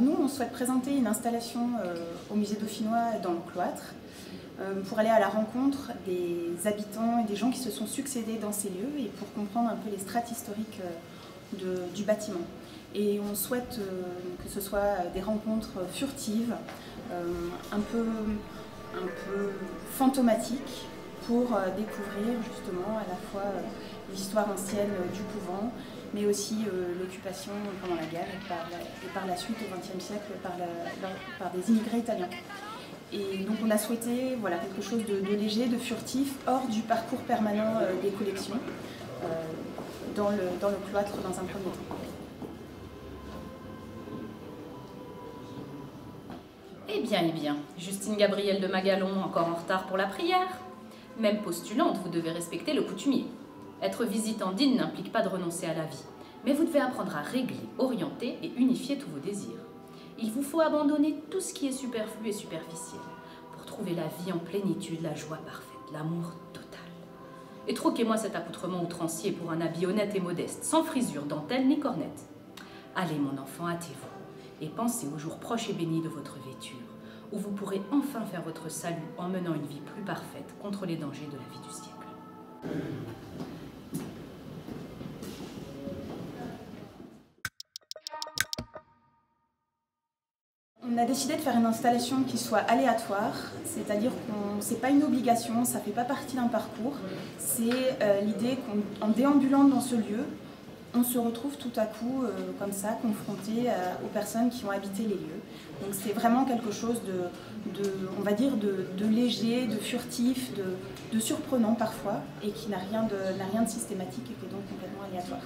Nous, on souhaite présenter une installation au musée dauphinois dans le cloître pour aller à la rencontre des habitants et des gens qui se sont succédés dans ces lieux et pour comprendre un peu les strates historiques du bâtiment. Et on souhaite que ce soit des rencontres furtives, un peu fantomatiques, pour euh, découvrir justement à la fois euh, l'histoire ancienne du couvent, mais aussi euh, l'occupation pendant la guerre et par la, suite au XXe siècle par, par, des immigrés italiens. Et donc on a souhaité voilà, quelque chose de, léger, de furtif, hors du parcours permanent des collections, dans, le, dans le cloître dans un premier temps. Eh bien, eh bien, Justine Gabrielle de Magalon, encore en retard pour la prière même postulante, vous devez respecter le coutumier. Être visitant digne n'implique pas de renoncer à la vie, mais vous devez apprendre à régler, orienter et unifier tous vos désirs. Il vous faut abandonner tout ce qui est superflu et superficiel pour trouver la vie en plénitude, la joie parfaite, l'amour total. Et troquez-moi cet accoutrement outrancier pour un habit honnête et modeste, sans frisure, dentelle ni cornette. Allez, mon enfant, hâtez-vous et pensez aux jours proches et bénis de votre vêture où vous pourrez enfin faire votre salut en menant une vie plus parfaite contre les dangers de la vie du siècle. On a décidé de faire une installation qui soit aléatoire, c'est-à-dire qu'on c'est pas une obligation, ça fait pas partie d'un parcours. C'est euh, l'idée qu'en déambulant dans ce lieu, on se retrouve tout à coup euh, comme ça, confronté euh, aux personnes qui ont habité les lieux. Donc c'est vraiment quelque chose de, on va dire, de, léger, de furtif, de, surprenant parfois, et qui n'a rien, rien de systématique et qui est donc complètement aléatoire.